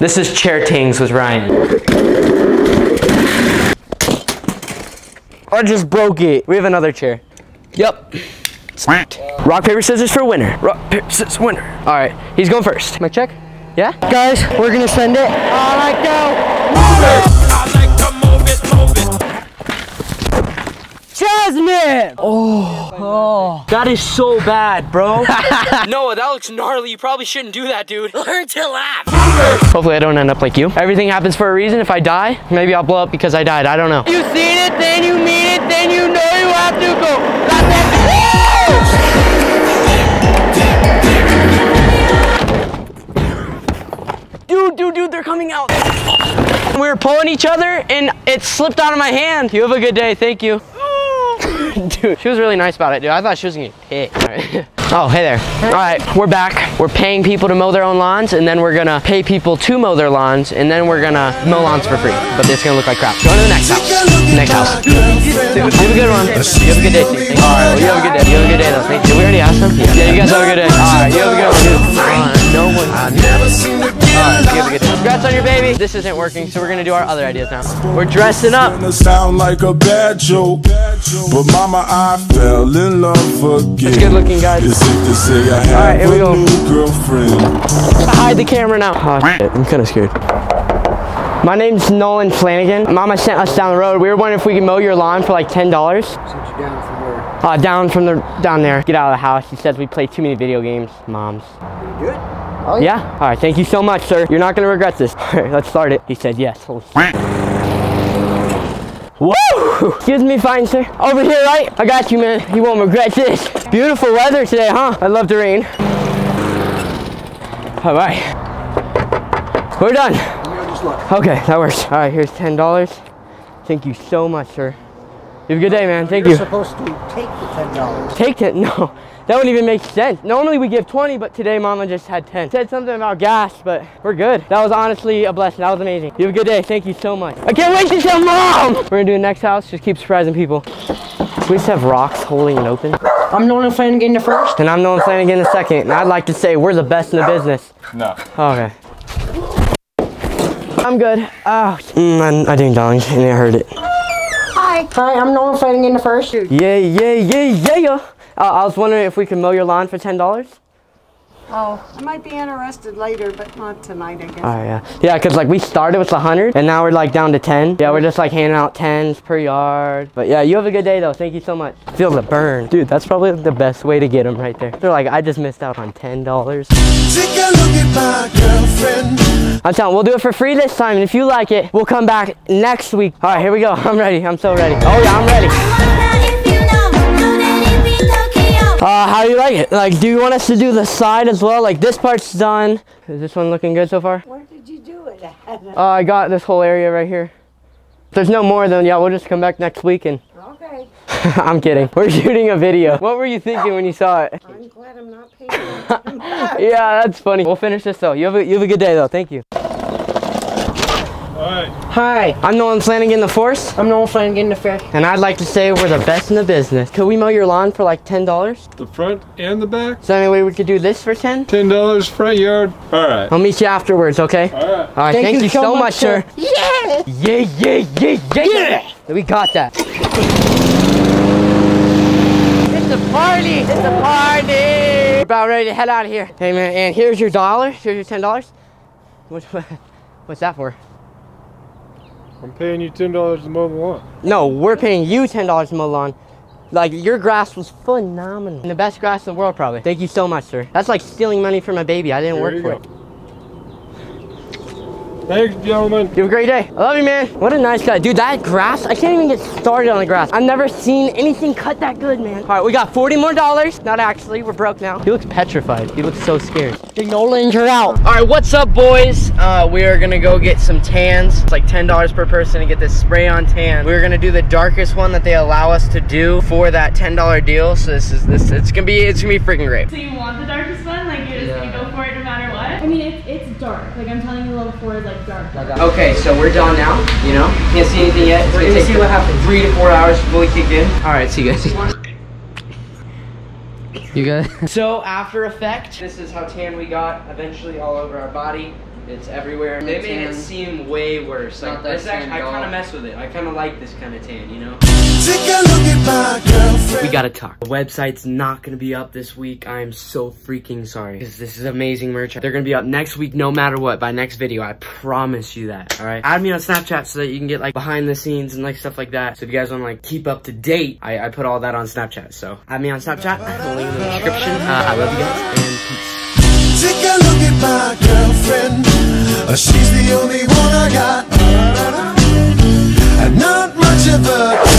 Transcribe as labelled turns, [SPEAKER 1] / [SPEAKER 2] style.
[SPEAKER 1] This is Chair Tings with Ryan. I just broke it. We have another chair. Yep. Rock, paper, scissors for winner. Rock, paper, scissors, winner. All right, he's going first. My check? Yeah? Guys, we're gonna send it. All right, go. Jasmine! Oh, oh, that is so bad, bro. Noah, that looks gnarly. You probably shouldn't do that, dude. Learn to laugh. Hopefully I don't end up like you. Everything happens for a reason. If I die, maybe I'll blow up because I died. I don't know. You seen it, then you mean it, then you know you have to go. Dude, dude, dude, they're coming out. We were pulling each other and it slipped out of my hand. You have a good day. Thank you. dude, she was really nice about it, dude. I thought she was gonna get hit. Oh, hey there. All right, we're back. We're paying people to mow their own lawns, and then we're gonna pay people to mow their lawns, and then we're gonna mow lawns for free. But it's gonna look like crap. Go to the next house. Next house. You have a good one. You have a good day. All right, well, you have a good day. You have a good day, though. Thank you. Did we already ask them? Yeah, you guys have a good day. All right, you have a good one, dude. No one. All right, you have a good day. Congrats on your baby. This isn't working, so we're gonna do our other ideas now. We're dressing up.
[SPEAKER 2] Sound like a bad joke, but mama, I fell in love again.
[SPEAKER 1] It's good looking, guys.
[SPEAKER 2] It's safe to say I have
[SPEAKER 1] right, here we
[SPEAKER 2] a
[SPEAKER 1] go.
[SPEAKER 2] new girlfriend.
[SPEAKER 1] Hide the camera now. Oh, shit. I'm kind of scared. My name's Nolan Flanigan. Mama sent us down the road. We were wondering if we could mow your lawn for like $10.
[SPEAKER 3] Sent you down from where?
[SPEAKER 1] Uh, down from the, down there. Get out of the house. He says we play too many video games. Moms.
[SPEAKER 3] You do it? Oh,
[SPEAKER 1] Yeah? All right, thank you so much, sir. You're not gonna regret this. All right, let's start it. He said yes. Holy shit. Woo! Excuse me, fine, sir. Over here, right? I got you, man. You won't regret this. Beautiful weather today, huh? I love the rain. All right. We're done. Okay, that works. All right, here's $10. Thank you so much, sir. You have a good day, man. Thank
[SPEAKER 3] You're
[SPEAKER 1] you.
[SPEAKER 3] supposed to take the ten dollars.
[SPEAKER 1] Take it? No. That wouldn't even make sense. Normally we give 20, but today mama just had 10. Said something about gas, but we're good. That was honestly a blessing. That was amazing. You have a good day. Thank you so much. I can't wait to tell mom! We're gonna do the next house. Just keep surprising people. We just have rocks holding it open.
[SPEAKER 3] I'm Nolan Flanigan the first.
[SPEAKER 1] And I'm Nolan Flanigan the second. And I'd like to say we're the best in the business.
[SPEAKER 2] No.
[SPEAKER 1] Okay. I'm good. Oh, mm, I, I ding donged and I heard it.
[SPEAKER 3] Hi. Hi, I'm Nolan fighting in the first.
[SPEAKER 1] Yay, yay, yay, yay! Uh, I was wondering if we could mow your lawn for $10.
[SPEAKER 4] Oh, I might be interested later, but not tonight, I guess.
[SPEAKER 1] Oh, yeah. Yeah, because, like, we started with 100, and now we're, like, down to 10. Yeah, we're just, like, handing out 10s per yard. But, yeah, you have a good day, though. Thank you so much. Feel the burn. Dude, that's probably the best way to get them right there. They're like, I just missed out on
[SPEAKER 2] $10.
[SPEAKER 1] I'm telling, we'll do it for free this time, and if you like it, we'll come back next week. All right, here we go. I'm ready. I'm so ready. Oh yeah, I'm ready. Uh, how do you like it? Like, do you want us to do the side as well? Like, this part's done. Is this one looking good so far?
[SPEAKER 4] Where did you do it?
[SPEAKER 1] Uh, I got this whole area right here. If there's no more, then yeah, we'll just come back next week and
[SPEAKER 4] Okay,
[SPEAKER 1] I'm kidding. We're shooting a video. What were you thinking when you saw it?
[SPEAKER 4] I'm glad I'm not paying.
[SPEAKER 1] Yeah, that's funny. We'll finish this though. You have a, you have a good day though. Thank you.
[SPEAKER 3] Hi.
[SPEAKER 1] I'm Nolan Flanigan the Force,
[SPEAKER 3] I'm Nolan Flanigan the fifth.
[SPEAKER 1] and I'd like to say we're the best in the business. Could we mow your lawn for like ten dollars?
[SPEAKER 5] The front and the back?
[SPEAKER 1] Is there any way we could do this for ten?
[SPEAKER 5] Ten dollars front yard. All right.
[SPEAKER 1] I'll meet you afterwards, okay?
[SPEAKER 5] All right.
[SPEAKER 1] All right, thank, you, so, much, sir.
[SPEAKER 3] Yeah.
[SPEAKER 1] Yeah, yeah, yeah, yeah, yeah. We got that. It's a party. It's a party. We're about ready to head out of here. Hey man, and here's your dollar. Here's your ten dollars. What, what's that for?
[SPEAKER 5] I'm paying you ten dollars to mow the lawn.
[SPEAKER 1] No, we're paying you ten dollars to mow the lawn. Like your grass was phenomenal. The best grass in the world, probably. Thank you so much, sir. That's like stealing money from a baby. I didn't
[SPEAKER 5] There
[SPEAKER 1] work
[SPEAKER 5] you
[SPEAKER 1] for
[SPEAKER 5] go.
[SPEAKER 1] it.
[SPEAKER 5] Thanks, gentlemen.
[SPEAKER 1] You have a great day. I love you, man. What a nice guy. Dude, that grass, I can't even get started on the grass. I've never seen anything cut that good, man. All right, we got 40 more dollars. Not actually, we're broke now. He looks petrified. He looks so scared.
[SPEAKER 3] Big Nolan, you're out.
[SPEAKER 1] All right, what's up, boys? Uh, we are gonna go get some tans. It's like $10 per person to get this spray on tan. We're gonna do the darkest one that they allow us to do for that $10 deal. So this is, this, it's gonna be, it's gonna be freaking great.
[SPEAKER 6] So you want the darkest one? Like you're just gonna go for it no matter what? I mean, it's, it's dark. Like I'm telling you, level four is like dark. dark.
[SPEAKER 1] Okay, so we're done now, you know? Can't see anything yet. It's
[SPEAKER 3] We're
[SPEAKER 1] gonna
[SPEAKER 3] gonna see what happens.
[SPEAKER 1] Three to four hours to fully kick in. All right, see you guys. You guys. so after effect, this is how tan we got eventually all over our body. It's everywhere. They made it
[SPEAKER 7] Tan.
[SPEAKER 1] seem way worse.
[SPEAKER 7] Not
[SPEAKER 1] Like
[SPEAKER 7] that
[SPEAKER 1] actually, I kind of mess with it. I kind of like this kind of tan, you know.
[SPEAKER 2] Take a look at my girlfriend.
[SPEAKER 1] We gotta talk. The website's not gonna be up this week. I am so freaking sorry. Because this is amazing merch. They're gonna be up next week no matter what by next video. I promise you that. Alright? Add me on Snapchat so that you can get like behind the scenes and like stuff like that. So if you guys wanna like keep up to date, I, I put all that on Snapchat. So add me on Snapchat. The link in the description. Uh, I love you guys and peace.
[SPEAKER 2] Take a look at my girlfriend. Uh, she's the only one I got. And not much of a